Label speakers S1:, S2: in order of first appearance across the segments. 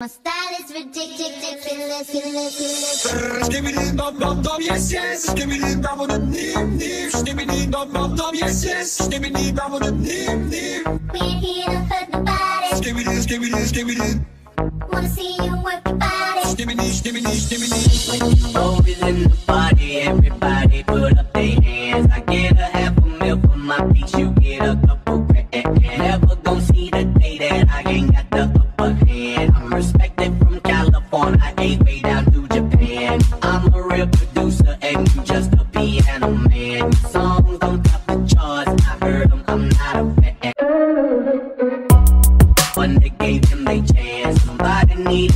S1: My style is ridiculous, ridiculous, ridiculous.
S2: Skibidi dum dum dum yes yes Skibidi dum dum nim nim Skibidi dum dum dum yes yes Skibidi dum dum nim nim
S1: We ain't here to hurt nobody.
S2: Skibidi skibidi skibidi
S1: Wanna see you work your body.
S2: Skibidi skibidi skibidi
S3: When you roll is in the party, everybody put up their hands. I get a half a mil for my piece, you get a couple grand. Never gon' see the day that I ain't got the upper hand. Down to Japan. I'm a real producer and you just a piano man. Songs don't top the charts, I heard 'em, I'm not a fan. When they gave him they chance, somebody need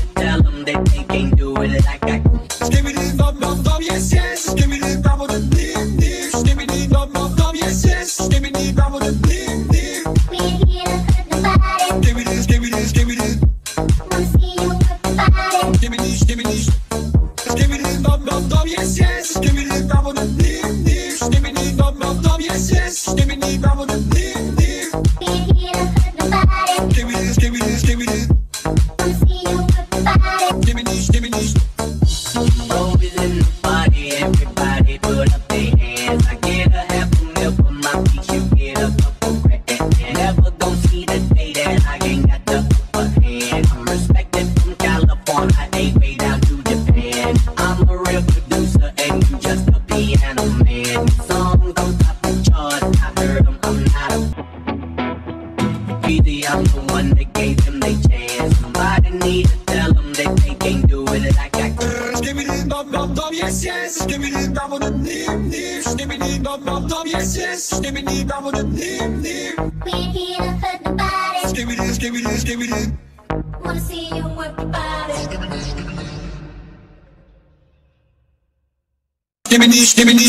S3: real producer and you just a piano man. Your songs on top the charts, I heard 'em, I'm not a Easy, I'm the one that gave them they chance. Somebody need to tell them that they can't do it like I can.
S2: Skibidi dum dum dum yes yes Skibidi dum dum nim nim Skibidi dum dum dum yes yes Skibidi dum dum nim nim
S1: We ain't here to hurt nobody.
S2: Skibidi skibidi skibidi
S1: Wanna see you work your body.
S2: Skibidi skibidi